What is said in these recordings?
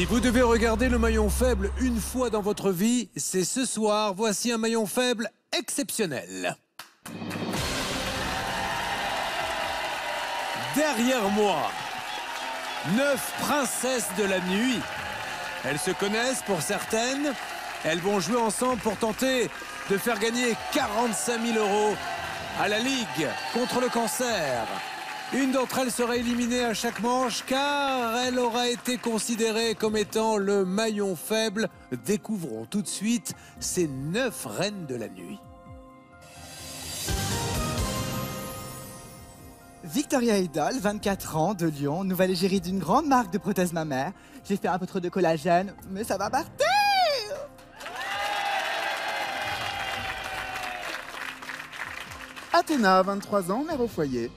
Si vous devez regarder le maillon faible une fois dans votre vie, c'est ce soir. Voici un maillon faible exceptionnel. Derrière moi, neuf princesses de la nuit. Elles se connaissent pour certaines. Elles vont jouer ensemble pour tenter de faire gagner 45 000 euros à la Ligue contre le cancer. Une d'entre elles sera éliminée à chaque manche car elle aura été considérée comme étant le maillon faible. Découvrons tout de suite ces neuf reines de la nuit. Victoria Idol, 24 ans, de Lyon, nouvelle égérie d'une grande marque de prothèses mammaires. J'ai fait un peu trop de collagène, mais ça va partir Athéna, 23 ans, mère au foyer.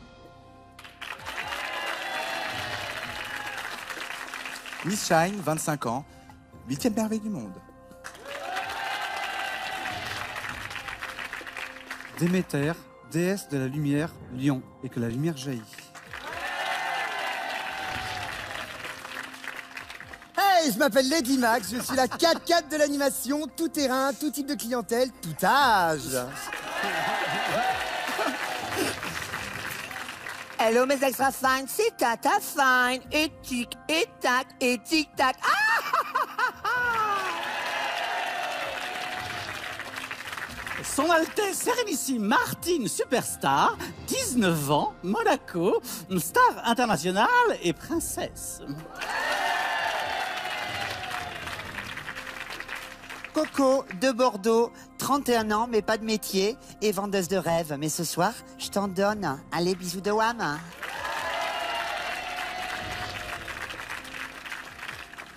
Miss Shine, 25 ans, 8 merveille du monde. Déméter, déesse de la lumière, lion, et que la lumière jaillit. Hey, je m'appelle Lady Max, je suis la 4-4 de l'animation, tout terrain, tout type de clientèle, tout âge. Hello mes extra fine, c'est Tata Fine. Et tic, et tac, et tic tac. Ah Son Altesse Sérénissime Martine Superstar, 19 ans, Monaco, star internationale et princesse. Coco de Bordeaux, 31 ans mais pas de métier et vendeuse de rêves. Mais ce soir, je t'en donne. Allez, bisous de Wam.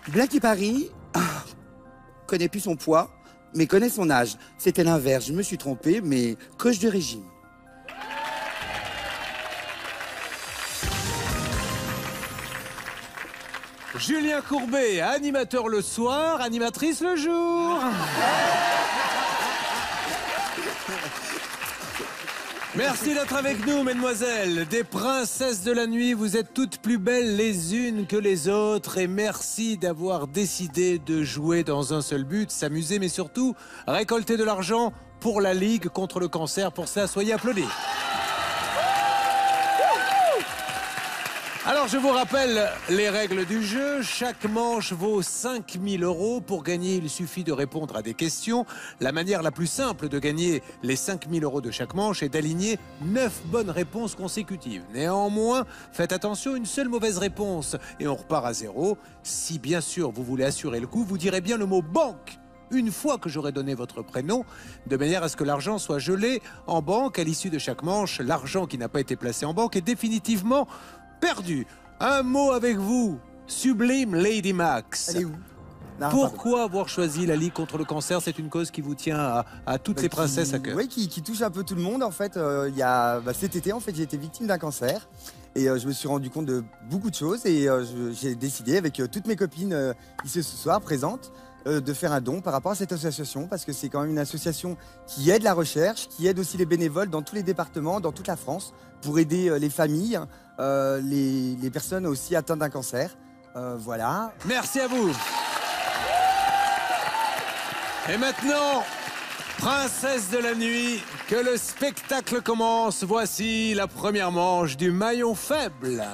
Blacky Paris connaît plus son poids, mais connaît son âge. C'était l'inverse, je me suis trompé, mais coach de régime. Julien Courbet, animateur le soir, animatrice le jour. Merci d'être avec nous, mesdemoiselles. Des princesses de la nuit, vous êtes toutes plus belles les unes que les autres. Et merci d'avoir décidé de jouer dans un seul but, s'amuser, mais surtout récolter de l'argent pour la Ligue contre le cancer. Pour cela, soyez applaudis. Alors je vous rappelle les règles du jeu. Chaque manche vaut 5000 euros. Pour gagner, il suffit de répondre à des questions. La manière la plus simple de gagner les 5000 euros de chaque manche est d'aligner 9 bonnes réponses consécutives. Néanmoins, faites attention, une seule mauvaise réponse et on repart à zéro. Si bien sûr vous voulez assurer le coup, vous direz bien le mot banque une fois que j'aurai donné votre prénom, de manière à ce que l'argent soit gelé en banque à l'issue de chaque manche. L'argent qui n'a pas été placé en banque est définitivement perdu. Un mot avec vous, sublime Lady Max. Elle est où? Non, Pourquoi avoir choisi la Ligue contre le cancer? C'est une cause qui vous tient à, à toutes Bah, qui- princesses à cœur. Oui, qui, qui touche un peu tout le monde. En fait, euh, il y a, bah, cet été, en fait, j'ai été victime d'un cancer. Et euh, je me suis rendu compte de beaucoup de choses. Et euh, j'ai décidé, avec toutes mes copines ici ce soir présentes, de faire un don par rapport à cette association. Parce que c'est quand même une association qui aide la recherche, qui aide aussi les bénévoles dans tous les départements, dans toute la France, pour aider les familles, euh, les, personnes aussi atteintes d'un cancer. Euh, voilà. Merci à vous. Et maintenant, princesse de la nuit, que le spectacle commence. Voici la première manche du maillon faible.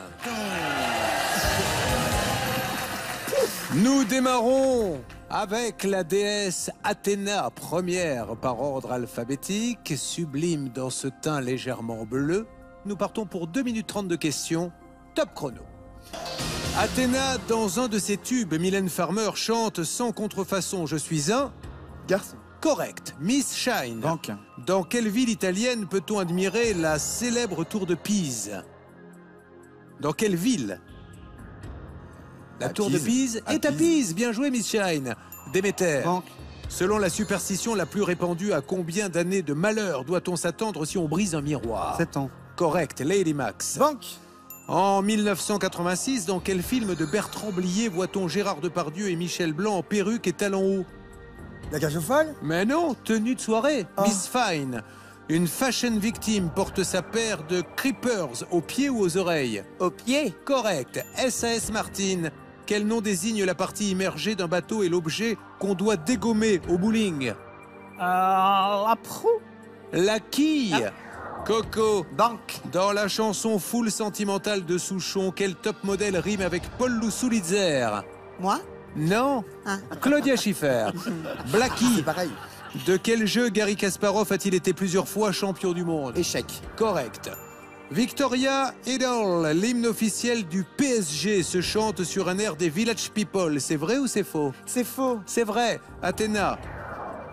Nous démarrons avec la déesse Athéna, première par ordre alphabétique, sublime dans ce teint légèrement bleu. Nous partons pour 2 minutes 30 de questions. Top chrono. Athéna, dans un de ses tubes, Mylène Farmer chante sans contrefaçon Je suis un. Garçon. Correct. Miss Shine. Banque. Dans quelle ville italienne peut-on admirer la célèbre tour de Pise? Dans quelle ville? La À tour de Pise. À est à Pise. Pise. Bien joué, Miss Shine. Déméter. Banque. Selon la superstition la plus répandue, à combien d'années de malheur doit-on s'attendre si on brise un miroir? 7 ans. Correct, Lady Max. Banque. En 1986, dans quel film de Bertrand Blier voit-on Gérard Depardieu et Michel Blanc en perruque et talons hauts La cage aux folles Mais non, tenue de soirée, Oh. Miss Fine. Une fashion victime porte sa paire de creepers aux pieds ou aux oreilles Au pied. Correct, SAS Martin. quel nom désigne la partie immergée d'un bateau et l'objet qu'on doit dégommer au bowling? Euh, la proue La quille Coco Banque. Dans la chanson Full Sentimentale de Souchon, quel top modèle rime avec Paul Lousoulitzer Moi? Non Ah. Claudia Schiffer Blackie pareil. De quel jeu Gary Kasparov a-t-il été plusieurs fois champion du monde? Échec. Correct. Victoria Idol, l'hymne officiel du PSG, se chante sur un air des Village People. C'est vrai ou c'est faux? C'est faux. C'est vrai. Athéna.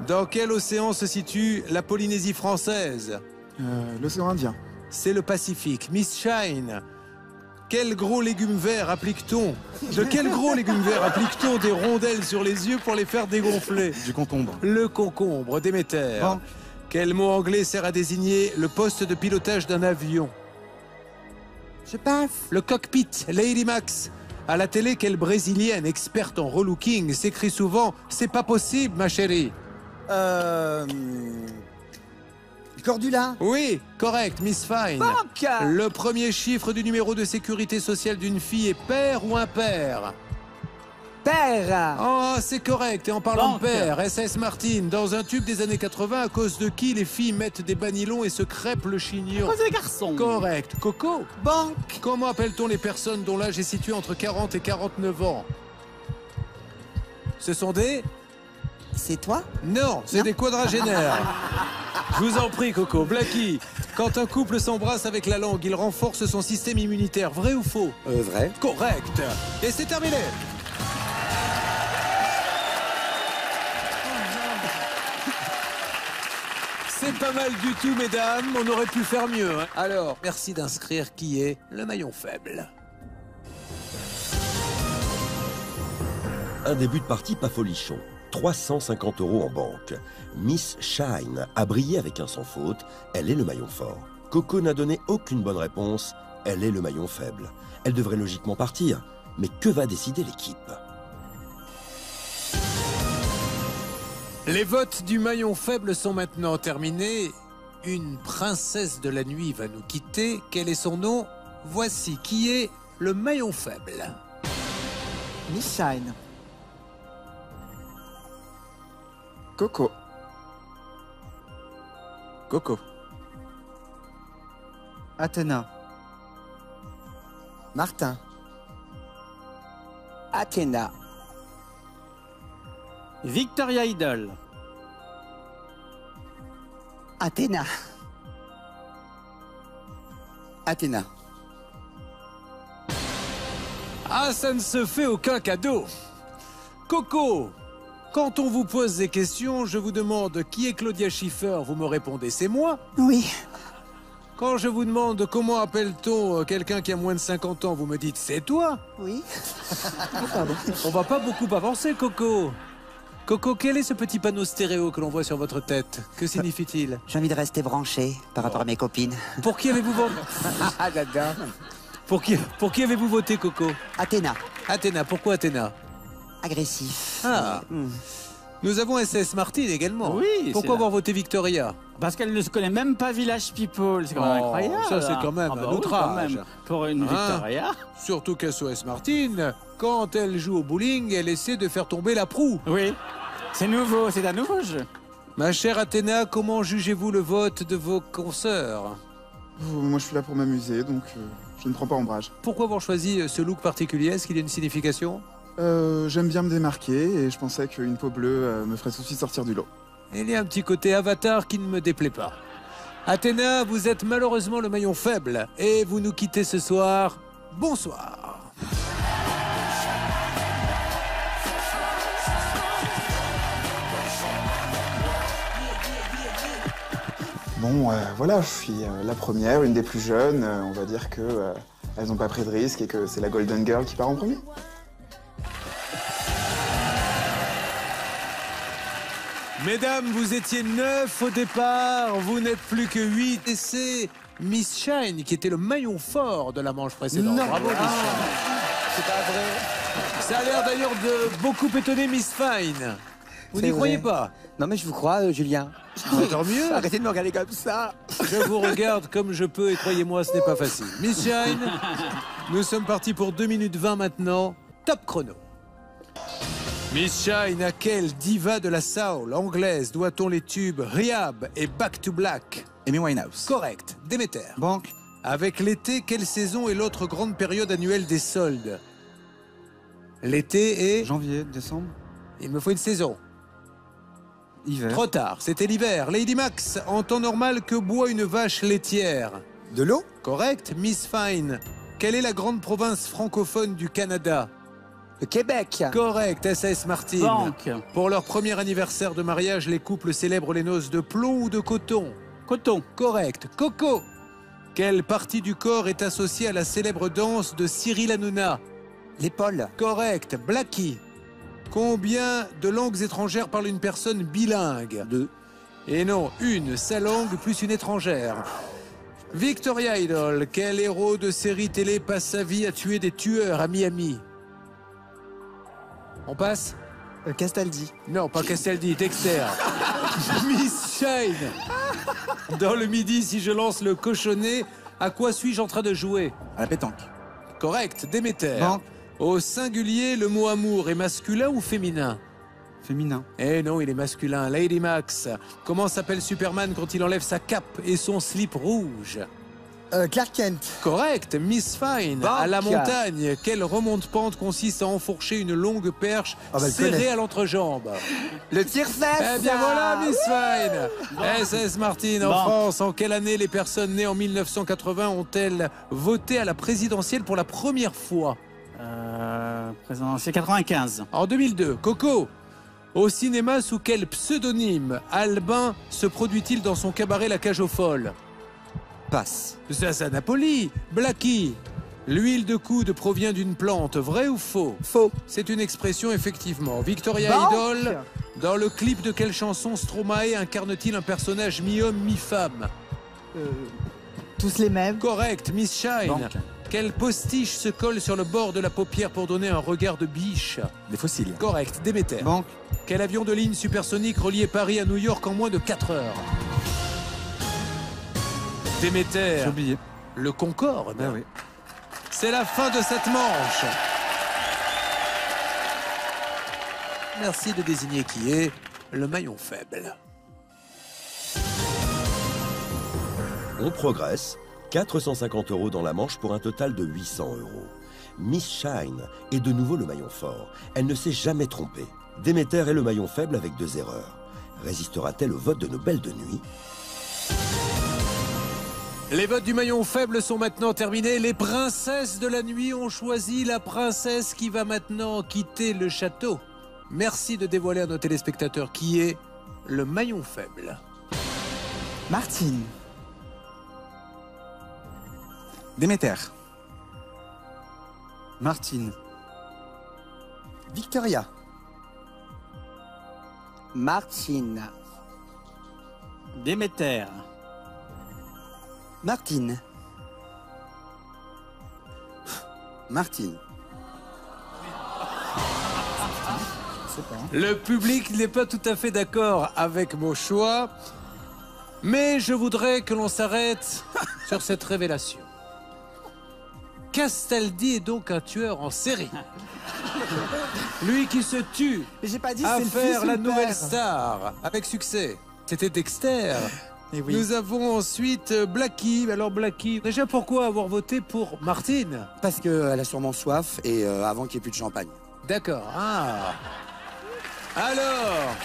Dans quel océan se situe la Polynésie française? Euh, L'océan Indien. C'est le Pacifique. Miss Shine. Quel gros légume vert applique-t-on? De quel gros légume vert applique-t-on des rondelles sur les yeux pour les faire dégonfler? Du concombre. Le concombre, Déméter. Quel mot anglais sert à désigner le poste de pilotage d'un avion? Je passe. Le cockpit, Lady Max. À la télé, quelle brésilienne experte en relooking s'écrit souvent C'est pas possible, ma chérie. Euh... Cordula. Oui, correct, Miss Fine. Banque. Le premier chiffre du numéro de sécurité sociale d'une fille est père ou impair Père. Oh, c'est correct. Et en parlant Banque. de père, SS Martin, dans un tube des années 80, à cause de qui les filles mettent des banilons et se crêpent le chignon les garçons. Correct. Coco Banque. Comment appelle-t-on les personnes dont l'âge est situé entre 40 et 49 ans? Ce sont des... C'est toi Non, c'est des quadragénaires. Je vous en prie, Coco. Blacky, quand un couple s'embrasse avec la langue, il renforce son système immunitaire. Vrai ou faux Euh, vrai. Correct. Et c'est terminé. C'est pas mal du tout, mesdames. On aurait pu faire mieux. hein. Alors, merci d'inscrire qui est le maillon faible. Un début de partie pas folichon. 350 euros en banque. Miss Shine a brillé avec un sans faute. Elle est le maillon fort. Coco n'a donné aucune bonne réponse. Elle est le maillon faible. Elle devrait logiquement partir. Mais que va décider l'équipe? Les votes du maillon faible sont maintenant terminés. Une princesse de la nuit va nous quitter. Quel est son nom? Voici qui est le maillon faible. Miss Shine. Coco. Coco. Athéna. Martin. Athéna. Victoria Idol. Athéna. Athéna. Ah, ça ne se fait aucun cadeau. Coco, quand on vous pose des questions, je vous demande qui est Claudia Schiffer, vous me répondez c'est moi. Oui. Quand je vous demande comment appelle-t-on euh, quelqu'un qui a moins de 50 ans, vous me dites c'est toi. Oui. On va pas beaucoup avancer, Coco. Coco, quel est ce petit panneau stéréo que l'on voit sur votre tête? Que signifie-t-il? J'ai envie de rester branché par rapport à mes copines. Pour qui avez-vous voté Ah, pour qui, pour qui avez-vous voté, Coco? Athéna. Athéna, pourquoi Athéna? Agressif. Ah, Hmm. nous avons SS Martin également. Oui, Pourquoi avoir voté Victoria Parce qu'elle ne se connaît même pas Village People. C'est quand même Oh, incroyable. ça, c'est quand même Ah bah un oui, autre quand âge. même. Pour une Hein Victoria. Surtout qu'SOS Martin, quand elle joue au bowling, elle essaie de faire tomber la proue. Oui. C'est nouveau, c'est un nouveau jeu. Ma chère Athéna, comment jugez-vous le vote de vos consoeurs Moi, je suis là pour m'amuser, donc euh, je ne prends pas ombrage. Pourquoi avoir choisi ce look particulier? Est-ce qu'il y a une signification? Euh, J'aime bien me démarquer et je pensais qu'une peau bleue euh, me ferait souci de sortir du lot. Il y a un petit côté avatar qui ne me déplaît pas. Athéna, vous êtes malheureusement le maillon faible et vous nous quittez ce soir. Bonsoir. Bon, euh, voilà, je suis euh, la première, une des plus jeunes. euh, on va dire que elles n'ont pas pris de risque et que c'est la Golden Girl qui part en premier. Mesdames, vous étiez neuf au départ, vous n'êtes plus que huit et c'est Miss Shine qui était le maillon fort de la manche précédente. Bravo Miss Shine. C'est pas vrai. Ça a l'air d'ailleurs de beaucoup étonner Miss Fine. Vous n'y croyez pas Non, mais je vous crois, euh, Julien. Bah, Tant mieux. Arrêtez de me regarder comme ça. Je vous regarde comme je peux et croyez-moi, ce n'est pas facile. Miss Shine, nous sommes partis pour 2 minutes 20 maintenant. Top chrono. Miss Shine, à quelle diva de la soul anglaise doit-on les tubes Rehab et Back to Black? Amy Winehouse. Correct. Déméter. Banque. Avec l'été, quelle saison est l'autre grande période annuelle des soldes? L'été et... Janvier, décembre, Il me faut une saison. hiver. Trop tard, c'était l'hiver. Lady Max, en temps normal, que boit une vache laitière? De l'eau? Correct. Miss Fine, quelle est la grande province francophone du Canada? Le Québec. Correct. SS Martin. Banque. Pour leur premier anniversaire de mariage, les couples célèbrent les noces de plomb ou de coton Coton. Correct. Coco. Quelle partie du corps est associée à la célèbre danse de Cyril Hanouna? L'épaule. Correct. Blackie. Combien de langues étrangères parle une personne bilingue? Deux. Et non, une, sa langue plus une étrangère. Victoria Idol, quel héros de série télé passe sa vie à tuer des tueurs à Miami? On passe Euh, Castaldi. Non, pas Castaldi, Dexter. Miss Shine. Dans le midi, si je lance le cochonnet, à quoi suis-je en train de jouer? À la pétanque. Correct, Déméter. Au singulier, le mot amour est masculin ou féminin? Féminin. Eh non, il est masculin. Lady Max. Comment s'appelle Superman quand il enlève sa cape et son slip rouge? Euh, Clark Kent. Correct, Miss Fine. Banque. À la montagne, quelle remonte-pente consiste à enfourcher une longue perche Ah bah, serrée à l'entrejambe Le tire-fesse. Eh bien voilà, Miss Fine SS Martin, en. France, en quelle année les personnes nées en 1980 ont-elles voté à la présidentielle pour la première fois? Euh, présent, c'est 95. En 2002, Coco Au cinéma, sous quel pseudonyme Albin se produit-il dans son cabaret La Cage aux Folles? Passe. Zaza Napoli Blackie L'huile de coude provient d'une plante, vrai ou faux? Faux. C'est une expression, effectivement. Victoria Banque. Idol, dans le clip de quelle chanson Stromae incarne-t-il un personnage mi-homme, mi-femme? Euh, tous les mêmes. Correct, Miss Shine. Banque. Quel postiche se colle sur le bord de la paupière pour donner un regard de biche? Des fossiles. Correct, Déméter. Banque. Quel avion de ligne supersonique reliait Paris à New York en moins de 4 heures? Déméter, J'ai oublié. le Concorde. Ben oui. C'est la fin de cette manche. Merci de désigner qui est le maillon faible. On progresse. 450 euros dans la manche pour un total de 800 euros. Miss Shine est de nouveau le maillon fort. Elle ne s'est jamais trompée. Déméter est le maillon faible avec deux erreurs. Résistera-t-elle au vote de nos belles de nuit? Les votes du maillon faible sont maintenant terminés. Les princesses de la nuit ont choisi la princesse qui va maintenant quitter le château. Merci de dévoiler à nos téléspectateurs qui est le maillon faible. Martine. Déméter. Martine. Victoria. Martine. Déméter. Martine. Martine. Le public n'est pas tout à fait d'accord avec mon choix, mais je voudrais que l'on s'arrête sur cette révélation. Castaldi est donc un tueur en série. Lui qui se tue Mais pas dit à c'est le fils faire la nouvelle star avec succès. C'était Dexter. Eh oui. Nous avons ensuite euh, Blackie. Alors Blackie, déjà pourquoi avoir voté pour Martine? Parce qu'elle a sûrement soif et euh, avant qu'il n'y ait plus de champagne. D'accord. Ah. Alors,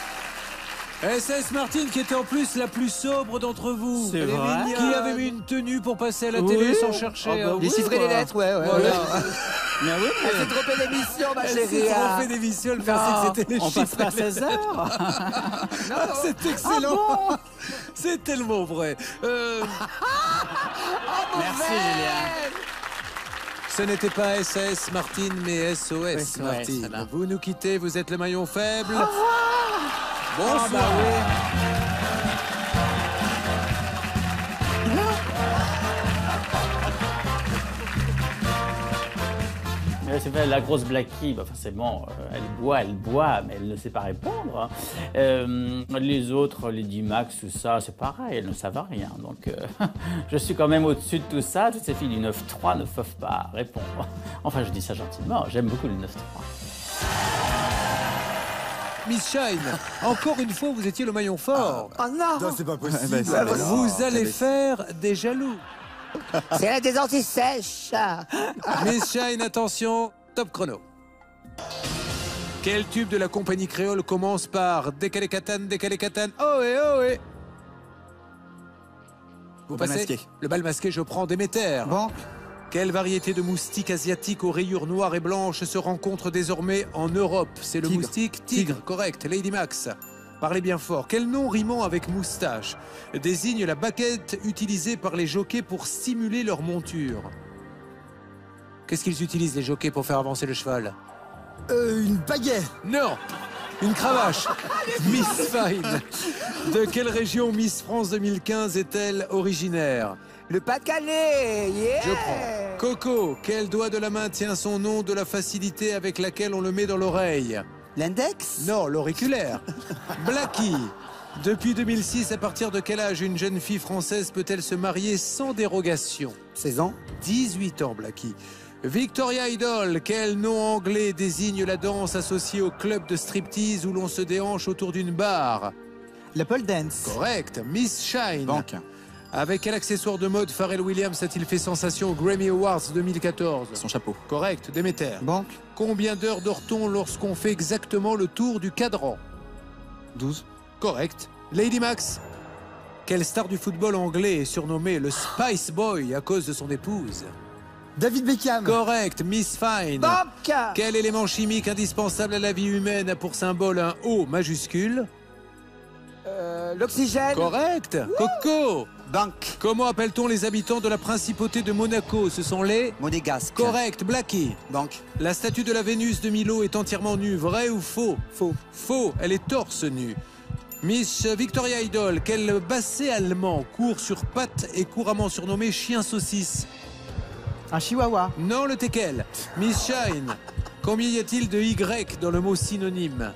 SS Martine qui était en plus la plus sobre d'entre vous. C'est vrai. mignonne. Qui avait mis une tenue pour passer à la Oui. télé sans chercher. Ah bah à- oui, Déchiffrer les lettres, ouais, ouais. Voilà. Mais oui, mais- Elle s'est trompée d'émission, ma Elle s'est chérie. hein. trompée d'émission, elle pensait que c'était les on passera à 16 heures. Ah, c'est excellent. c'est tellement vrai. Euh, Merci Julien. ce n'était pas SS Martine, mais SOS SOS, Martine. voilà. Vous nous quittez, vous êtes le maillon faible. Bonsoir. Ah, bah Euh, C'est pas la grosse Blackie, bah, forcément, euh, elle boit, elle boit, mais elle ne sait pas répondre. hein. Euh, les autres, les D-Max, tout ça, c'est pareil, elles ne savent rien. Donc, euh, je suis quand même au-dessus de tout ça. Toutes ces filles du 9-3 ne peuvent pas répondre. Enfin, je dis ça gentiment, j'aime beaucoup le 9-3. Miss Shine, encore une fois, vous étiez le maillon fort. Oh non Non, c'est pas possible. Eh ben, ça, alors. vous allez faire des jaloux. C'est la des anti-sèches Miss Shine, attention, top chrono. Quel tube de la compagnie créole commence par Décalé Catane, Décalé Catane, oh et oh et Vous Le bal passez masqué. Le bal masqué, je prends Déméter. Banque. Quelle variété de moustique asiatique aux rayures noires et blanches se rencontre désormais en Europe? C'est le Tigre. moustique tigre, correct. Lady Max. Parlez bien fort. Quel nom rimant avec moustache désigne la baguette utilisée par les jockeys pour stimuler leur monture? Qu'est-ce qu'ils utilisent les jockeys pour faire avancer le cheval? Euh, une baguette. Non Une cravache Miss Fine De quelle région Miss France 2015 est-elle originaire Le Pas-de-Calais yeah Je prends. Coco, quel doigt de la main tient son nom de la facilité avec laquelle on le met dans l'oreille L'index Non, l'auriculaire. Blackie. Depuis 2006, à partir de quel âge une jeune fille française peut-elle se marier sans dérogation 16 ans. 18 ans, Blackie. Victoria Idol, quel nom anglais désigne la danse associée au club de striptease où l'on se déhanche autour d'une barre? Le pole dance. Correct. Miss Shine. Banque. Avec quel accessoire de mode Pharrell Williams a-t-il fait sensation au Grammy Awards 2014 Son chapeau. Correct. Déméter. Banque. Combien d'heures dort-on lorsqu'on fait exactement le tour du cadran? 12. Correct. Lady Max Quelle star du football anglais est surnommé le Spice Boy à cause de son épouse? David Beckham. Correct. Miss Fine Banque Quel élément chimique indispensable à la vie humaine a pour symbole un O majuscule Euh, L'oxygène Correct. Coco Banque Comment appelle-t-on les habitants de la principauté de Monaco? Ce sont les Monégasque Correct. Blackie Banque. La statue de la Vénus de Milo est entièrement nue, vrai ou faux? Faux. Faux, elle est torse nue. Miss Victoria Idol, quel basset allemand court sur pattes et couramment surnommé chien saucisse? Un chihuahua. Non, le teckel. Miss Shine, combien y a-t-il de Y dans le mot synonyme?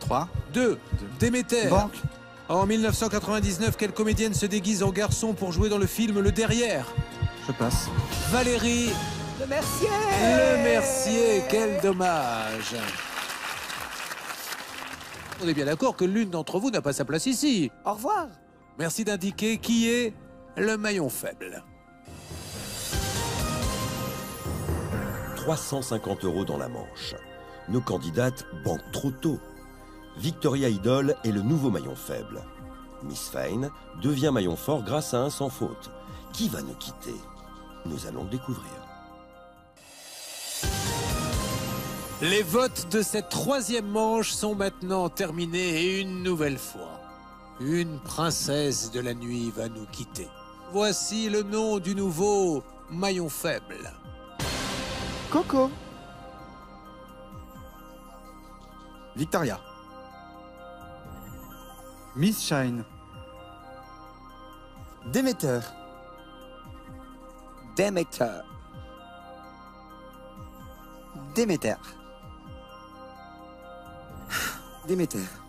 3. 2. Déméter. Banque. En 1999, quelle comédienne se déguise en garçon pour jouer dans le film Le Derrière? Je passe. Valérie Le Mercier Le Mercier, quel dommage. On est bien d'accord que l'une d'entre vous n'a pas sa place ici. Au revoir Merci d'indiquer qui est le maillon faible. 350 euros dans la manche. Nos candidates banquent trop tôt. Victoria Idol est le nouveau maillon faible. Miss Fine devient maillon fort grâce à un sans faute. Qui va nous quitter? Nous allons le découvrir. Les votes de cette troisième manche sont maintenant terminés et une nouvelle fois, une princesse de la nuit va nous quitter. Voici le nom du nouveau maillon faible. Coco. Victoria. Miss Shine. Déméter. Déméter. Déméter. Déméter.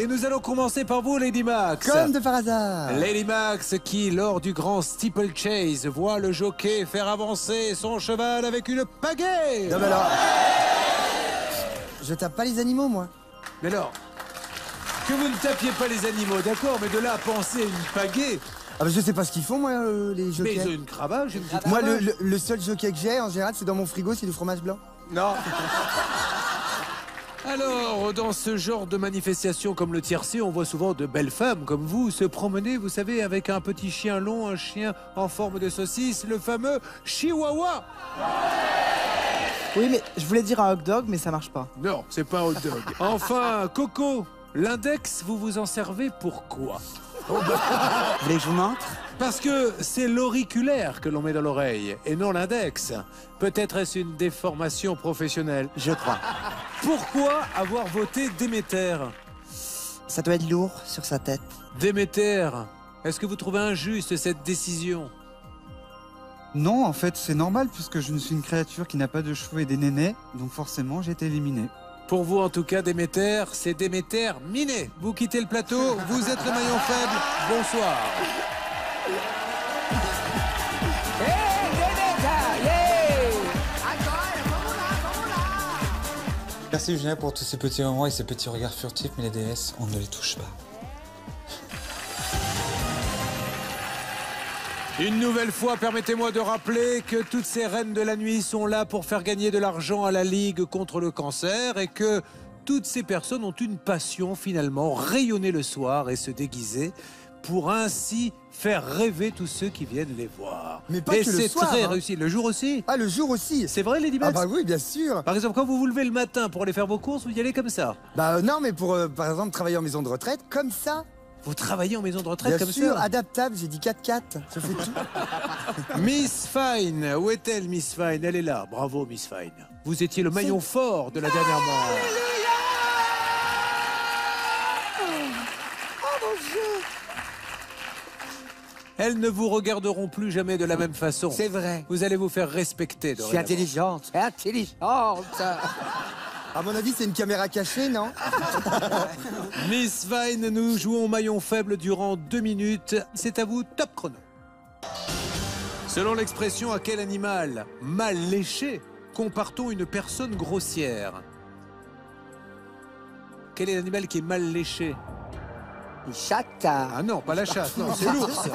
Et nous allons commencer par vous, Lady Max. Comme de par hasard. Lady Max qui, lors du grand steeplechase, voit le jockey faire avancer son cheval avec une pagaie. Non mais alors. Je tape pas les animaux moi. Mais alors, que vous ne tapiez pas les animaux, d'accord, mais de là à penser à une pagaie, Ah bah je sais pas ce qu'ils font moi euh, les mais jockeys. ils ont une cravache, une petite Moi le, cravache. le- le seul jockey que j'ai en général c'est dans mon frigo c'est du fromage blanc. Non. Alors, dans ce genre de manifestation comme le tiercé, on voit souvent de belles femmes comme vous se promener, vous savez, avec un petit chien long, un chien en forme de saucisse, le fameux chihuahua. Oui, mais je voulais dire un hot dog, mais ça marche pas. Non, c'est pas un hot dog. Enfin, Coco, l'index, vous vous en servez pour quoi Vous voulez que je vous montre? Parce que c'est l'auriculaire que l'on met dans l'oreille et non l'index. Peut-être est-ce une déformation professionnelle. Je crois. Pourquoi avoir voté Déméter? Ça doit être lourd sur sa tête. Déméter, est-ce que vous trouvez injuste cette décision? Non, en fait, c'est normal puisque je ne suis une créature qui n'a pas de cheveux et des nénés, donc forcément j'ai été éliminé. Pour vous, en tout cas, Déméter, c'est Déméter miné. Vous quittez le plateau, vous êtes le maillon faible. Bonsoir. Merci Julien pour tous ces petits moments et ces petits regards furtifs, mais les DS, on ne les touche pas. Une nouvelle fois, permettez-moi de rappeler que toutes ces reines de la nuit sont là pour faire gagner de l'argent à la Ligue contre le cancer et que toutes ces personnes ont une passion finalement, rayonner le soir et se déguiser pour ainsi faire rêver tous ceux qui viennent les voir. Mais pas et que le c'est soir, très hein. réussi. Le jour aussi Ah, le jour aussi C'est vrai, Lady Ah Max bah oui, bien sûr Par exemple, quand vous vous levez le matin pour aller faire vos courses, vous y allez comme ça Bah euh, non, mais pour, euh, par exemple, travailler en maison de retraite, comme ça Vous travaillez en maison de retraite Bien comme sûr, ça adaptable, j'ai dit 4-4, ça fait tout. Miss Fine, où est-elle Miss Fine? Elle est là. Bravo Miss Fine. Vous étiez le maillon fort de la dernière manche. Elles ne vous regarderont plus jamais de la même façon. C'est vrai. Vous allez vous faire respecter. Je suis intelligente. Intelligente. À mon avis, c'est une caméra cachée, non Miss Vine, nous jouons maillon faible durant deux minutes. C'est à vous, top chrono. Selon l'expression à quel animal mal léché compare-t-on une personne grossière? Quel est l'animal qui est mal léché? Chatte. Ah non, pas la chatte, non, c'est l'ours.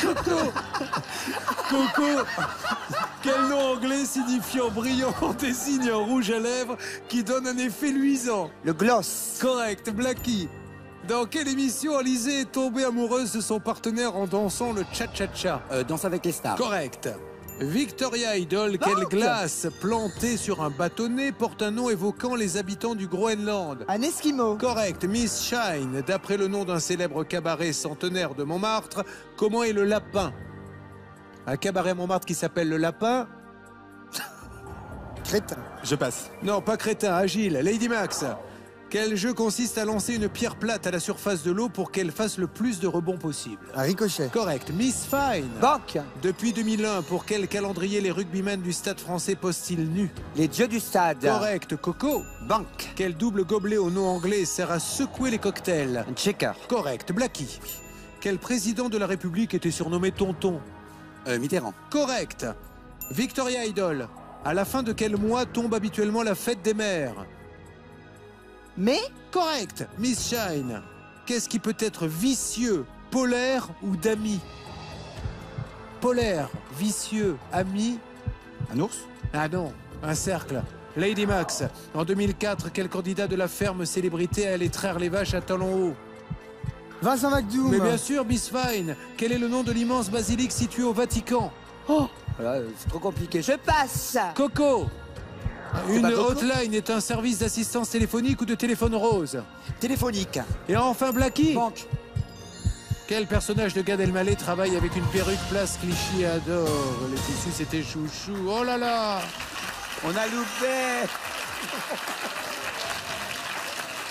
Coco Coco Quel nom anglais signifiant brillant des signes en rouge à lèvres qui donne un effet luisant Le gloss. Correct, Blackie. Dans quelle émission Alizée est tombée amoureuse de son partenaire en dansant le cha-cha-cha? Euh, danse avec les stars. Correct. Victoria Idol, quelle glace plantée sur un bâtonnet porte un nom évoquant les habitants du Groenland Un esquimau. Correct, Miss Shine, d'après le nom d'un célèbre cabaret centenaire de Montmartre, comment est le lapin? Un cabaret Montmartre qui s'appelle le lapin? Crétin. Je passe. Non, pas crétin, agile. Lady Max. Quel jeu consiste à lancer une pierre plate à la surface de l'eau pour qu'elle fasse le plus de rebonds possible Un ricochet. Correct. Miss Fine. Banque. Depuis 2001, pour quel calendrier les rugbymen du stade français posent-ils nus Les dieux du stade. Correct. Coco. Banque. Quel double gobelet au nom anglais sert à secouer les cocktails Un checker. Correct. Blackie. Quel président de la République était surnommé Tonton Euh, Mitterrand. Correct. Victoria Idol. À la fin de quel mois tombe habituellement la fête des mères Mais Correct. Miss Shine. Qu'est-ce qui peut être vicieux, polaire ou d'ami Polaire, vicieux, ami. Un ours Ah non, un cercle. Lady Max. En 2004, quel candidat de la ferme célébrité allait traire les vaches à talons hauts Vincent McDoom. Mais bien sûr, Miss Fine. Quel est le nom de l'immense basilique situé au Vatican? Voilà, euh, c'est trop compliqué. Je passe. Coco. Une hotline est un service d'assistance téléphonique ou de téléphone rose. Téléphonique. Et enfin, Blackie. Banque. Quel personnage de Gad Elmaleh travaille avec une perruque place Clichy adore Les tissus, c'était chouchou. Oh là là On a loupé.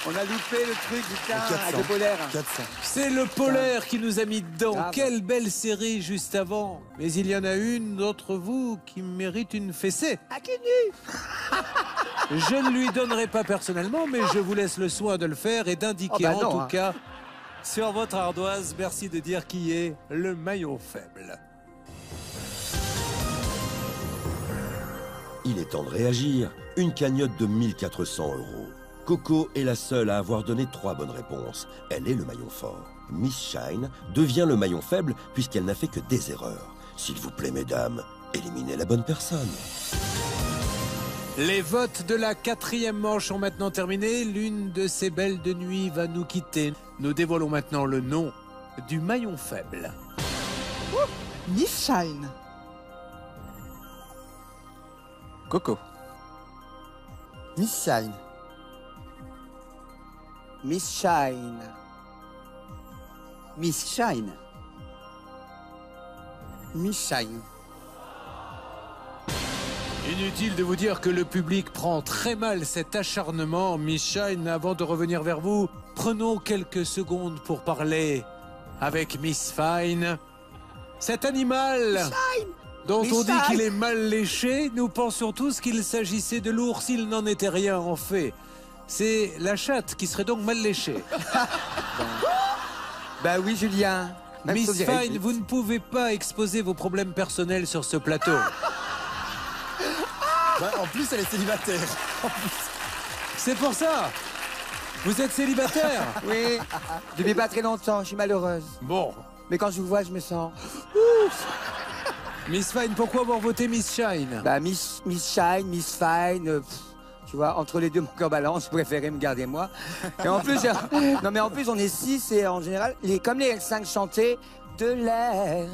On a loupé le truc, putain, 400. de polaire. 400. C'est le polaire qui nous a mis dedans. Quelle belle série juste avant. Mais il y en a une d'entre vous qui mérite une fessée. Ah, qui nu Je ne lui donnerai pas personnellement, mais je vous laisse le soin de le faire et d'indiquer Oh bah en tout hein. cas sur votre ardoise. Merci de dire qui est le maillot faible. Il est temps de réagir. Une cagnotte de 1400 euros. Coco est la seule à avoir donné trois bonnes réponses. Elle est le maillon fort. Miss Shine devient le maillon faible puisqu'elle n'a fait que des erreurs. S'il vous plaît, mesdames, éliminez la bonne personne. Les votes de la quatrième manche sont maintenant terminés. L'une de ces belles de nuit va nous quitter. Nous dévoilons maintenant le nom du maillon faible. Miss Shine. Coco. Miss Shine. Miss Shine. Miss Shine. Miss Shine. Inutile de vous dire que le public prend très mal cet acharnement. Miss Shine, avant de revenir vers vous, prenons quelques secondes pour parler avec Miss Fine. Cet animal dont Miss on dit qu'il est mal léché, nous pensions tous qu'il s'agissait de l'ours. Il n'en était rien en fait. C'est la chatte qui serait donc mal léchée. Bah oui, Julien. Même Miss si Fine, vous ne pouvez pas exposer vos problèmes personnels sur ce plateau. Ouais, en plus, elle est célibataire. C'est pour ça Vous êtes célibataire Oui, depuis pas très longtemps, je suis malheureuse. Bon. Mais quand je vous vois, je me sens. Miss Fine, pourquoi avoir voté Miss Shine? Bah, Miss, Miss Shine, Miss Fine, euh, pff, tu vois, entre les deux, mon cœur balance, je préférais me garder moi. Et en plus, non mais en plus, on est six et en général, les, comme les L5 chantaient, de l'air,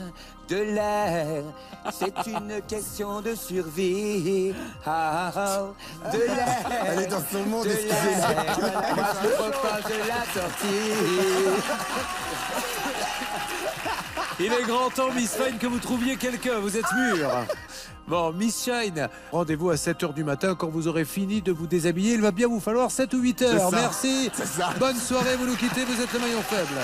de l'air, c'est une question de survie. Ah, ah, de l'air. Elle est dans son monde, de excusez-la. l'air. Moi, je me propose de la sortie. Il est grand temps, Miss Fine, que vous trouviez quelqu'un. Vous êtes mûr. Bon, Miss Shine, rendez-vous à 7h du matin quand vous aurez fini de vous déshabiller. Il va bien vous falloir 7 ou 8 heures. Merci. C'est ça. Bonne soirée, vous nous quittez, vous êtes le maillon faible.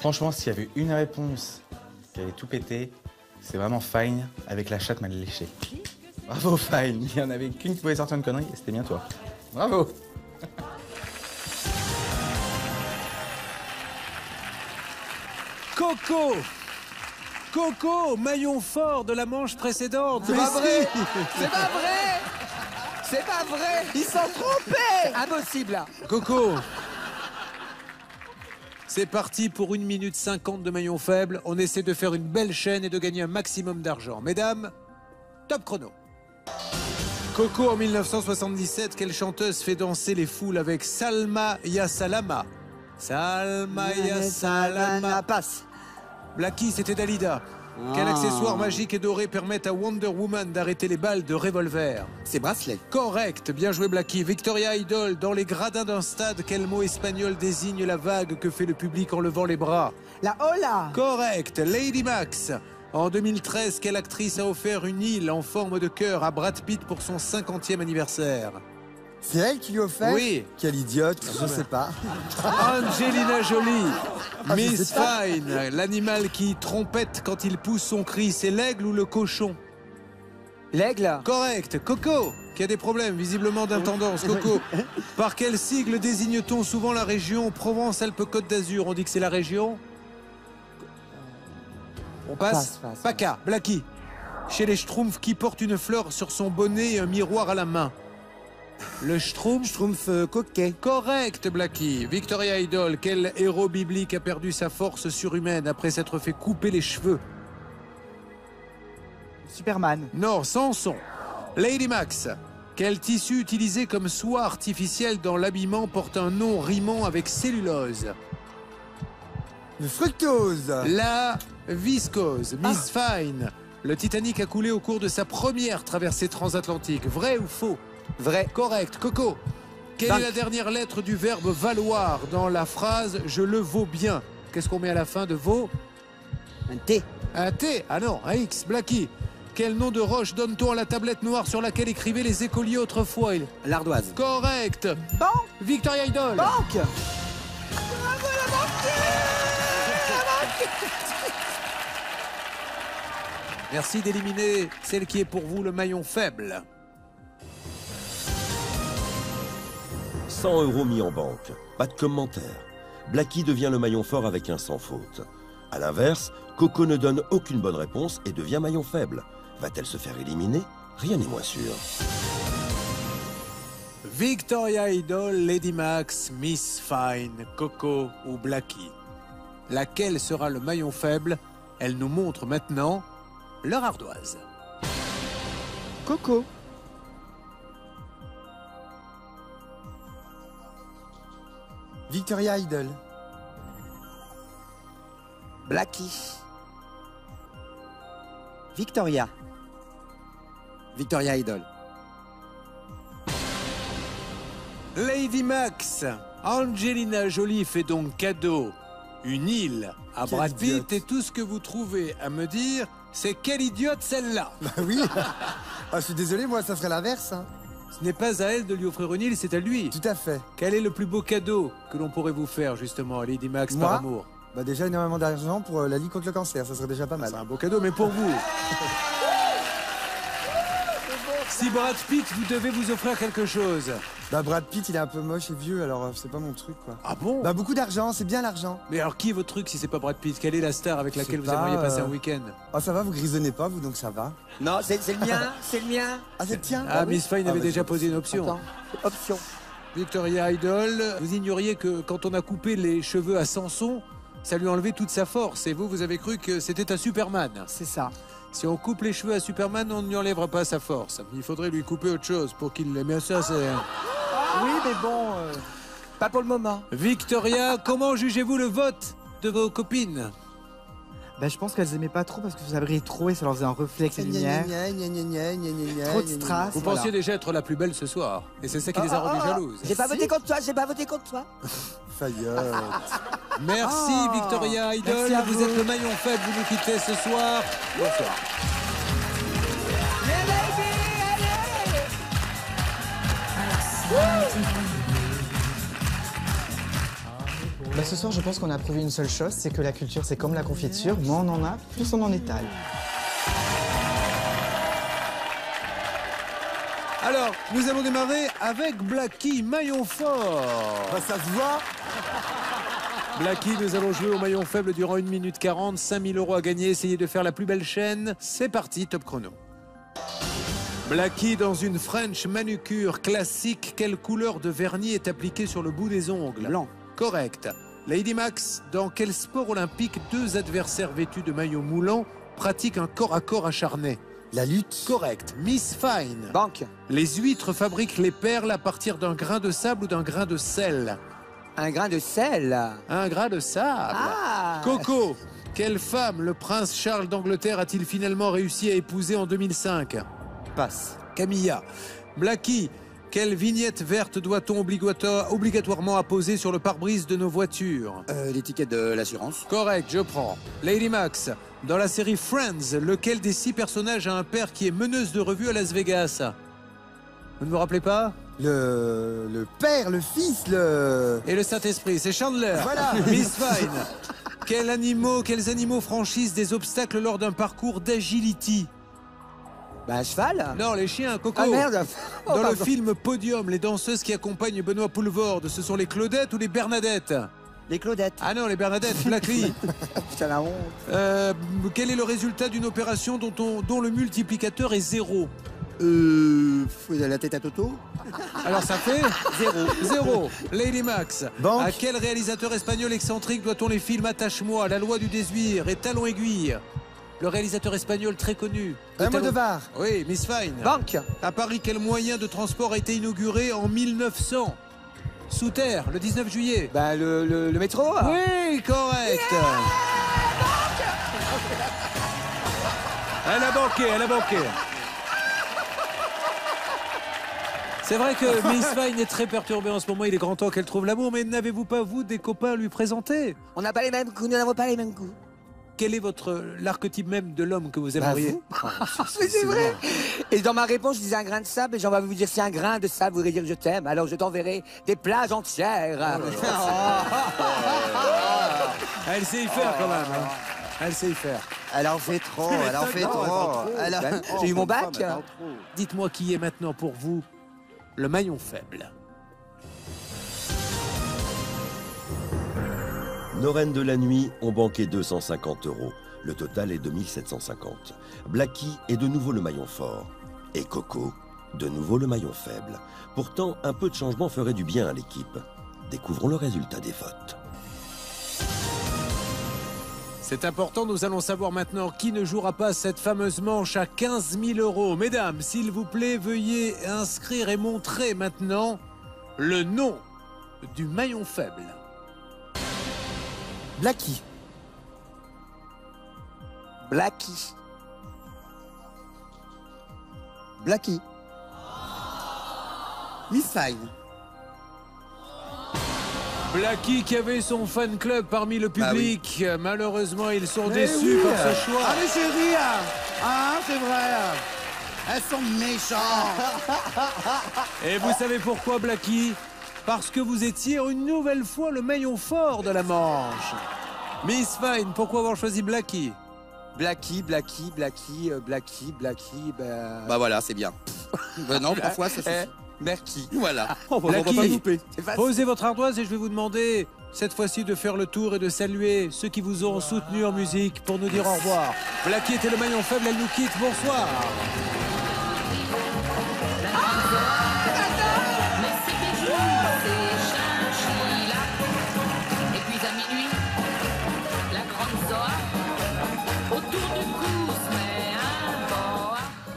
Franchement, s'il y avait une réponse qui avait tout pété, c'est vraiment Fine avec la chatte mal léchée. Bravo Fine, il y en avait qu'une qui pouvait sortir une connerie et c'était bien toi. Bravo Coco Coco, maillon fort de la manche précédente. C'est pas vrai. C'est pas vrai C'est pas vrai Ils sont trompés Impossible Coco C'est parti pour 1 minute 50 de maillon faible. On essaie de faire une belle chaîne et de gagner un maximum d'argent. Mesdames, top chrono. Coco en 1977, quelle chanteuse fait danser les foules avec Salma Ya Salama Salma Ya Salama. passe. Blackie, c'était Dalida. Quel Ah. accessoire magique et doré permet à Wonder Woman d'arrêter les balles de revolver? C'est bracelet. Correct, bien joué Blackie. Victoria Idol, dans les gradins d'un stade, quel mot espagnol désigne la vague que fait le public en levant les bras? La hola Correct, Lady Max. En 2013, quelle actrice a offert une île en forme de cœur à Brad Pitt pour son 50e anniversaire? C'est elle qui lui a offert? Oui. Quelle idiote, je sais pas. Angelina Jolie. Ah, Miss. Fine, l'animal qui trompette quand il pousse son cri, c'est l'aigle ou le cochon? L'aigle Correct. Coco, qui a des problèmes visiblement d'intendance. Coco, par quel sigle désigne-t-on souvent la région Provence-Alpes-Côte d'Azur? On dit que c'est la région On passe, Passe, passe. Paca, Blacky. Chez les Schtroumpfs, qui porte une fleur sur son bonnet et un miroir à la main Le Schtroumpf Schtroumpf euh, coquet. Correct, Blacky. Victoria Idol, quel héros biblique a perdu sa force surhumaine après s'être fait couper les cheveux? Superman. Non, Samson. Lady Max. Quel tissu utilisé comme soie artificielle dans l'habillement porte un nom rimant avec cellulose? Le fructose. La viscose. Miss Fine. Le Titanic a coulé au cours de sa première traversée transatlantique. Vrai ou faux? Vrai. Correct. Coco. Quelle est la dernière lettre du verbe valoir dans la phrase je le vaux bien Qu'est-ce qu'on met à la fin de vaut Un T. Un T Ah non, un X. Blacky. Quel nom de roche donne-t-on à la tablette noire sur laquelle écrivaient les écoliers autrefois? L'ardoise. Correct. Banque Victoria Idol. Banque Merci d'éliminer celle qui est pour vous le maillon faible. 100 euros mis en banque. Pas de commentaire. Blacky devient le maillon fort avec un sans faute. A l'inverse, Coco ne donne aucune bonne réponse et devient maillon faible. Va-t-elle se faire éliminer? Rien n'est moins sûr. Victoria Idol, Lady Max, Miss Fine, Coco ou Blacky. Laquelle sera le maillon faible? Elle nous montre maintenant leur ardoise. Coco. Victoria Idol. Blackie. Victoria. Victoria Idol. Lady Max, Angelina Jolie fait donc cadeau une île à Quelle Brad Pitt idiote. et tout ce que vous trouvez à me dire, c'est quelle idiote celle-là Bah oui. Ah, je suis désolé, moi, ça serait l'inverse. hein. Ce n'est pas à elle de lui offrir une île, c'est à lui. Tout à fait. Quel est le plus beau cadeau que l'on pourrait vous faire, justement, Lady Max, Moi par amour? Bah déjà énormément d'argent pour euh, la Ligue contre le cancer, ça serait déjà pas mal. C'est un beau cadeau, mais pour vous. Si Brad Pitt, vous devez vous offrir quelque chose. Bah Brad Pitt, il est un peu moche et vieux, alors euh, c'est pas mon truc quoi. Ah bon? Bah beaucoup d'argent, c'est bien l'argent. Mais alors, qui est votre truc si c'est pas Brad Pitt? Quelle est la star avec laquelle vous pas, aimeriez passer euh, un week-end? Ah ça va, vous grisonnez pas vous, donc ça va. Non, c'est le mien, c'est le mien. Ah c'est le tien? Ah, oui. Miss Fine Ah, avait bah, déjà posé une option. Attends, option. Victoria Idol, vous ignoriez que quand on a coupé les cheveux à Samson, ça lui a enlevé toute sa force. Et vous, vous avez cru que c'était un Superman? C'est ça. Si on coupe les cheveux à Superman, on ne lui enlèvera pas sa force. Il faudrait lui couper autre chose pour qu'il l'aime. Mais ça, c'est... Oui, mais bon. euh, Pas pour le moment. Victoria, comment jugez-vous le vote de vos copines? Bah, je pense qu'elles aimaient pas trop parce que ça brillait trop et ça leur faisait un reflet avec gna, Trop de strass. Vous voilà. pensiez déjà être la plus belle ce soir. Et c'est ça qui les a Oh, oh, rendues oh, jalouses. J'ai pas voté contre toi, j'ai pas voté contre toi. Faillotte. Merci Victoria Idol. merci à vous, vous. êtes le maillon faible. Vous nous quittez ce soir. Bonsoir. Bah, ce soir, je pense qu'on a prouvé une seule chose, c'est que la culture, c'est comme la confiture. Moins on en a, plus on en étale. Alors, nous allons démarrer avec Blacky, maillon fort. Bah ça se voit. Blacky, nous allons jouer au maillon faible durant 1 minute 40. 5000 euros à gagner. Essayez de faire la plus belle chaîne. C'est parti, top chrono. Blacky, dans une French manucure classique, quelle couleur de vernis est appliquée sur le bout des ongles? Blanc. Correct. Lady Max, dans quel sport olympique deux adversaires vêtus de maillots moulants pratiquent un corps à corps acharné La lutte. Correct. Miss Fine. Banque. Les huîtres fabriquent les perles à partir d'un grain de sable ou d'un grain de sel. Un grain de sel. Un grain de sable. Ah Coco, quelle femme le prince Charles d'Angleterre a-t-il finalement réussi à épouser en 2005 Passe. Camilla. Blacky, quelle vignette verte doit-on obligato- obligatoirement apposer sur le pare-brise de nos voitures? Euh, L'étiquette de l'assurance. Correct, je prends. Lady Max, dans la série Friends, lequel des six personnages a un père qui est meneuse de revue à Las Vegas? Vous ne vous rappelez pas? Le, le père, le fils, le. Et le Saint-Esprit, c'est Chandler. Voilà. Miss Fine. Quels animaux, quels animaux franchissent des obstacles lors d'un parcours d'agility Bah, un cheval. Non, les chiens, Coco. Ah merde. Oh, Dans le film Podium, les danseuses qui accompagnent Benoît Poulvorde, ce sont les Claudettes ou les Bernadettes Les Claudettes. Ah non, les Bernadettes, Blackley. Putain, la honte. Euh, quel est le résultat d'une opération dont, on- dont le multiplicateur est zéro Euh. La tête à Toto Alors ça fait Zéro. Zéro. Lady Max. Banque. À quel réalisateur espagnol excentrique doit-on les films Attache-moi, La loi du désuir et Talon aiguille Le réalisateur espagnol très connu. Almodovar. Oui, Miss Fine. Banque. À Paris, quel moyen de transport a été inauguré en 1900 Sous terre, le 19 juillet. Bah, le, le, le métro. Oui, correct. Elle a banqué, elle a banqué. C'est vrai que Miss Fine est très perturbée en ce moment. Il est grand temps qu'elle trouve l'amour. Mais n'avez-vous pas, vous, des copains à lui présenter? On n'a pas les mêmes goûts, nous n'avons pas les mêmes goûts. Quel est votre l'archétype même de l'homme que vous Bah, aimeriez. Mais c'est vrai. Et dans ma réponse, je disais un grain de sable, et j'en vais vous dire si un grain de sable voudrait dire je t'aime, alors je t'enverrai des plages entières. Elle sait y faire quand même. hein. Elle sait y faire. Elle en fait trop, elle en fait trop. J'ai eu mon bac. Dites-moi qui est maintenant pour vous le maillon faible. Nos reines de la nuit ont banqué 250 euros. Le total est de 1750. Blacky est de nouveau le maillon fort. Et Coco, de nouveau le maillon faible. Pourtant, un peu de changement ferait du bien à l'équipe. Découvrons le résultat des votes. C'est important, nous allons savoir maintenant qui ne jouera pas cette fameuse manche à 15 000 euros. Mesdames, s'il vous plaît, veuillez inscrire et montrer maintenant le nom du maillon faible. Blacky. Blacky. Blacky. Miss Fine. Blacky qui avait son fan club parmi le Bah oui. public. Malheureusement, ils sont Mais déçus oui. par ce choix. Allez chérie Ah, c'est vrai Elles sont méchantes Et vous savez pourquoi, Blacky Parce que vous étiez une nouvelle fois le maillon fort de la manche. Miss Fine, pourquoi avoir choisi Blacky Blacky, Blacky, Blacky, euh, Blacky, Blacky, bah... Bah voilà, c'est bien. Bah non, parfois ça Eh, suffit. Merki. Voilà. On va Blacky, pas louper. C'est facile. posez votre ardoise et je vais vous demander cette fois-ci de faire le tour et de saluer ceux qui vous ont soutenus en musique pour nous dire au revoir. Blacky était le maillon faible, elle nous quitte. Bonsoir.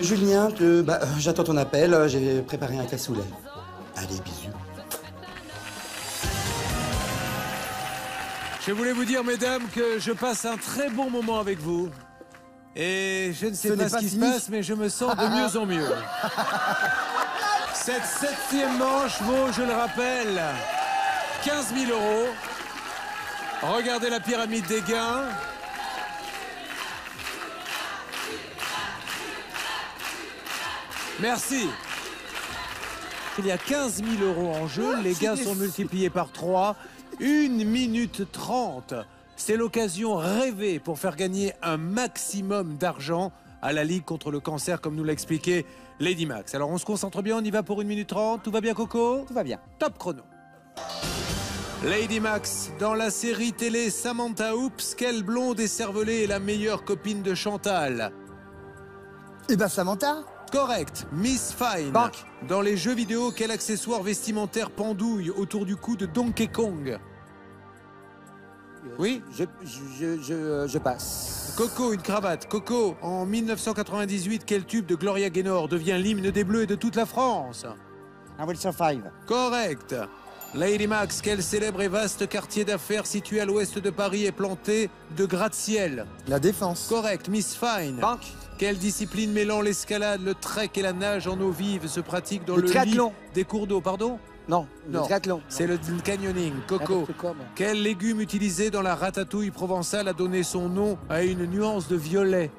Julien, te- bah, euh, j'attends ton appel, euh, j'ai préparé un cassoulet. Allez, bisous. Je voulais vous dire, mesdames, que je passe un très bon moment avec vous. Et je ne sais Ce pas n'est ce pas qui se passe, mais je me sens de mieux en mieux. Cette septième manche vaut, je le rappelle, 15 000 euros. Regardez la pyramide des gains. Merci. Il y a 15 000 euros en jeu. Les gains sont multipliés par 3. 1 minute 30. C'est l'occasion rêvée pour faire gagner un maximum d'argent à la Ligue contre le cancer, comme nous l'a expliqué Lady Max. Alors on se concentre bien, on y va pour 1 minute 30. Tout va bien, Coco? Tout va bien. Top chrono. Lady Max, dans la série télé Samantha Oops, quelle blonde et cervelée est la meilleure copine de Chantal? Eh ben Samantha Correct, Miss Fine. Banque. Dans les jeux vidéo, quel accessoire vestimentaire pendouille autour du cou de Donkey Kong Oui je, je, je, je, je passe. Coco, une cravate. Coco, en 1998, quel tube de Gloria Gaynor devient l'hymne des Bleus et de toute la France I will survive. Correct. Lady Max, quel célèbre et vaste quartier d'affaires situé à l'ouest de Paris est planté de gratte-ciel La défense. Correct, Miss Fine. Banque. Quelle discipline mêlant l'escalade, le trek et la nage en eau vive se pratique dans Le le, triathlon. lit des cours d'eau, pardon? Non, le triathlon. C'est le canyoning. Coco. Quoi. Quel légume utilisé dans la ratatouille provençale a donné son nom à une nuance de violet?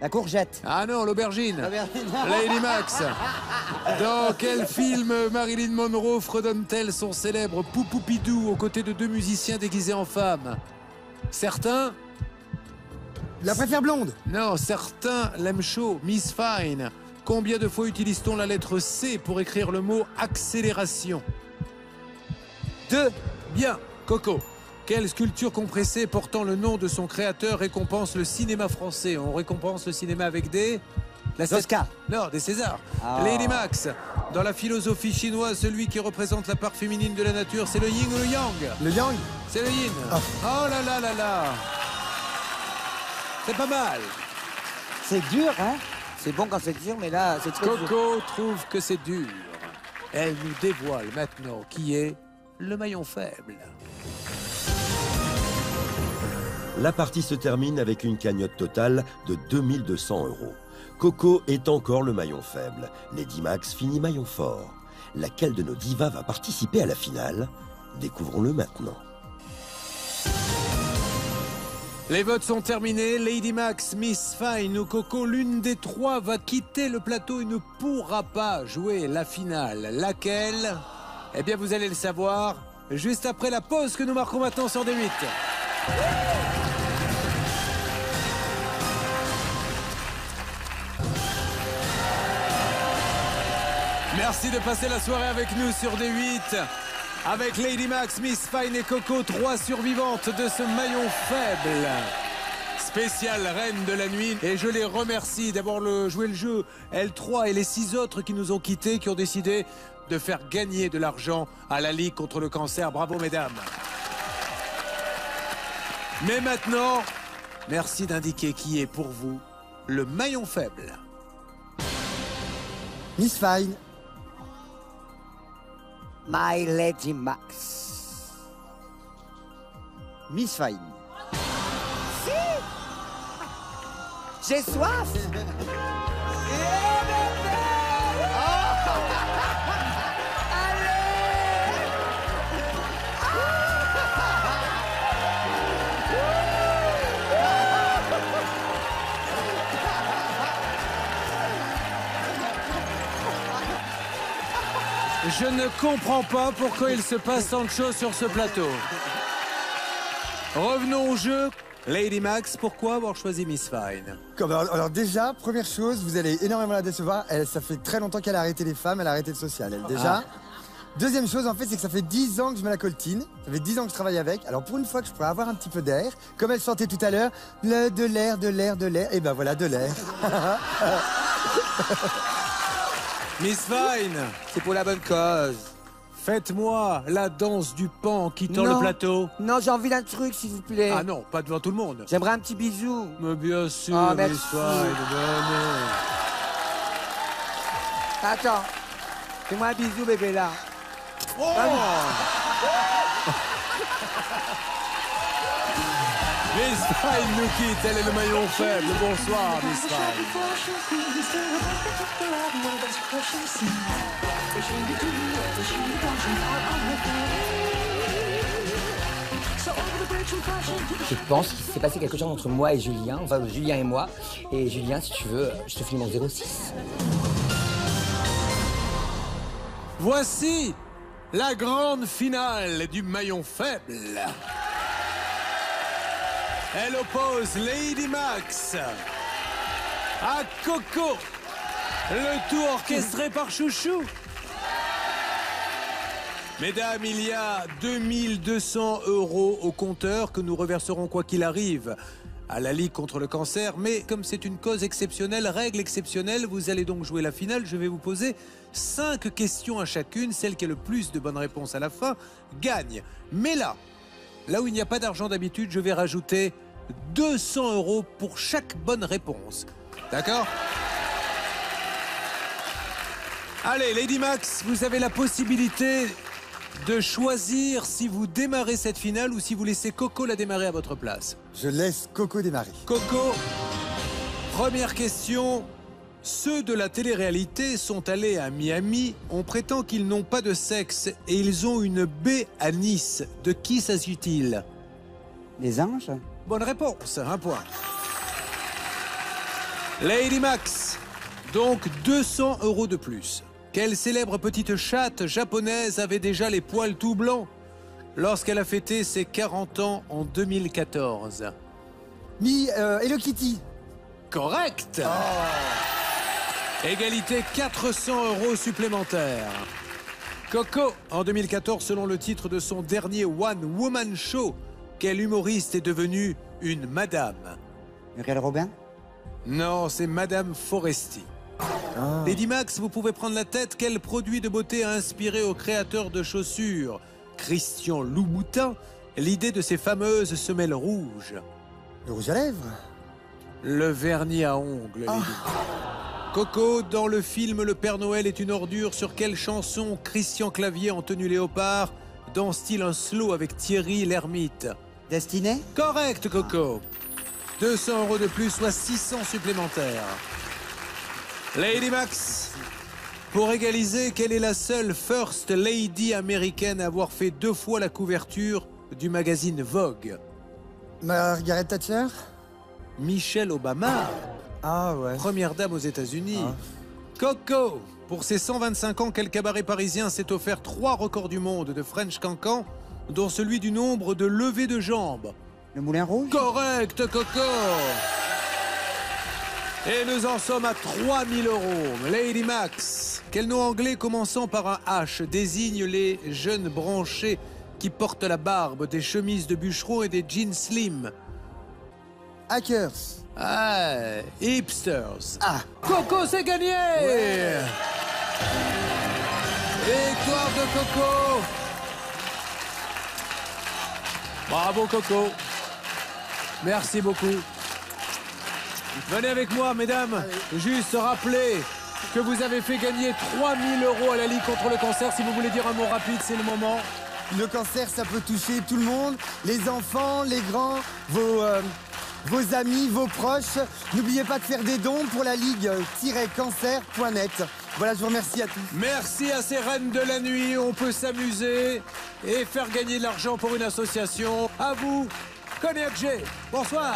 La courgette. Ah non, l'aubergine. Lady Max. Dans quel film Marilyn Monroe fredonne-t-elle son célèbre Poupoupidou aux côtés de deux musiciens déguisés en femmes? Certains La préfère blonde. Non, certains l'aiment chaud. Miss Fine. Combien de fois utilise-t-on la lettre C pour écrire le mot accélération? Deux. Bien. Coco. Quelle sculpture compressée portant le nom de son créateur récompense le cinéma français? On récompense le cinéma avec des... La Des Oscars. Non, des Césars. Ah. Lady Max. Dans la philosophie chinoise, celui qui représente la part féminine de la nature, c'est le yin ou le yang? Le yang. C'est le yin. Oh là là là là C'est pas mal. C'est dur, hein? C'est bon quand c'est dur, mais là, c'est trop dur. Coco trouve que c'est dur. Elle nous dévoile maintenant qui est le maillon faible. La partie se termine avec une cagnotte totale de 2200 euros. Coco est encore le maillon faible. Lady Max finit maillon fort. Laquelle de nos divas va participer à la finale? Découvrons-le maintenant. Les votes sont terminés. Lady Max, Miss Fine ou Coco, l'une des trois va quitter le plateau et ne pourra pas jouer la finale. Laquelle? Eh bien, vous allez le savoir juste après la pause que nous marquons maintenant sur D8. Merci de passer la soirée avec nous sur D8. Avec Lady Max, Miss Fine et Coco, trois survivantes de ce maillon faible. Spécial reine de la nuit. Et je les remercie d'avoir joué le jeu. L3 et les six autres qui nous ont quittés, qui ont décidé de faire gagner de l'argent à la Ligue contre le cancer. Bravo, mesdames. Mais maintenant, merci d'indiquer qui est pour vous le maillon faible. Miss Fine. My Lady Max. Miss Fine. J'ai soif Je ne comprends pas pourquoi il se passe tant de choses sur ce plateau. Revenons au jeu. Lady Max, pourquoi avoir choisi Miss Fine Comme- alors, alors déjà, première chose, vous allez énormément la décevoir. Elle, ça fait très longtemps qu'elle a arrêté les femmes, elle a arrêté le social, elle déjà. Deuxième chose, en fait, c'est que ça fait 10 ans que je me la coltine. Ça fait 10 ans que je travaille avec. Alors pour une fois que je pourrais avoir un petit peu d'air, comme elle chantait tout à l'heure, de l'air, de l'air, de l'air, et ben voilà, de l'air. Miss Fine C'est pour la bonne cause. Faites-moi la danse du pan en quittant Non. le plateau. Non, j'ai envie d'un truc, s'il vous plaît. Ah non, pas devant tout le monde. J'aimerais un petit bisou. Mais bien sûr, Miss merci. Fine, venez. Attends. Fais-moi un bisou, bébé, là. Oh Miss Fine nous quitte, elle est le maillon faible. Bonsoir, Fine. Je pense qu'il s'est passé quelque chose entre moi et Julien, enfin Julien et moi. Et Julien, si tu veux, je te filme en 06. Voici la grande finale du maillon faible. Elle oppose Lady Max à Coco. Le tout orchestré par Chouchou. Mesdames, il y a 2200 euros au compteur que nous reverserons quoi qu'il arrive à la Ligue contre le cancer. Mais comme c'est une cause exceptionnelle, règle exceptionnelle, vous allez donc jouer la finale. Je vais vous poser cinq questions à chacune. Celle qui a le plus de bonnes réponses à la fin gagne. Mais là, là où il n'y a pas d'argent d'habitude, je vais rajouter 200 euros pour chaque bonne réponse. D'accord? Allez, Lady Max, vous avez la possibilité de choisir si vous démarrez cette finale ou si vous laissez Coco la démarrer à votre place. Je laisse Coco démarrer. Coco, première question. Ceux de la télé-réalité sont allés à Miami. On prétend qu'ils n'ont pas de sexe et ils ont une baie à Nice. De qui s'agit-il? Les anges? Bonne réponse, un point. Lady Max, donc 200 euros de plus. Quelle célèbre petite chatte japonaise avait déjà les poils tout blancs lorsqu'elle a fêté ses 40 ans en 2014 Mi, euh, Hello Kitty. Correct Égalité 400 euros supplémentaires. Coco, en 2014, selon le titre de son dernier One Woman Show, quel humoriste est devenu une madame? Muriel Robin? Non, c'est Madame Foresti. Lady Max, vous pouvez prendre la tête. Quel produit de beauté a inspiré au créateur de chaussures, Christian Louboutin, l'idée de ces fameuses semelles rouges Le rouge à lèvres. Le vernis à ongles, Lady. Coco, dans le film Le Père Noël est une ordure, sur quelle chanson Christian Clavier en tenue léopard danse-t-il un slow avec Thierry Lhermitte Destiné Correct, Coco. 200 euros de plus, soit 600 supplémentaires. Lady Max, pour égaliser, quelle est la seule First Lady américaine à avoir fait deux fois la couverture du magazine Vogue Margaret Thatcher Michelle Obama. Ah ouais. Première dame aux États-Unis. Coco, pour ses 125 ans, quel cabaret parisien s'est offert trois records du monde de French Cancan, dont celui du nombre de levées de jambes? Le Moulin Rouge? Correct, Coco Et nous en sommes à 3000 euros. Lady Max, quel nom anglais commençant par un H désigne les jeunes branchés qui portent la barbe, des chemises de bûcheron et des jeans slim? Hackers. Ah, hipsters. Ah Coco, c'est gagné Victoire de Coco Bravo Coco Merci beaucoup. Venez avec moi, mesdames. Juste rappeler que vous avez fait gagner 3000 euros à la Ligue contre le cancer. Si vous voulez dire un mot rapide, c'est le moment. Le cancer, ça peut toucher tout le monde, les enfants, les grands, vos, euh, vos amis, vos proches. N'oubliez pas de faire des dons pour la ligue-cancer.net. Voilà, je vous remercie à tous. Merci à ces reines de la nuit. On peut s'amuser et faire gagner de l'argent pour une association. À vous, Cognac G. Bonsoir.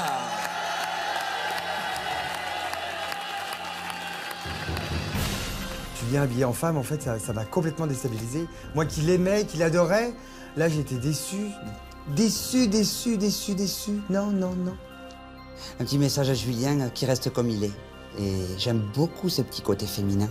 Je Julien habillé en femme, en fait, ça ça m'a complètement déstabilisé. Moi qui l'aimais, qui l'adorais, là j'étais déçu. Déçu, déçu, déçu, déçu. Non, non, non. Un petit message à Julien euh, qui reste comme il est. Et j'aime beaucoup ce petit côté féminin.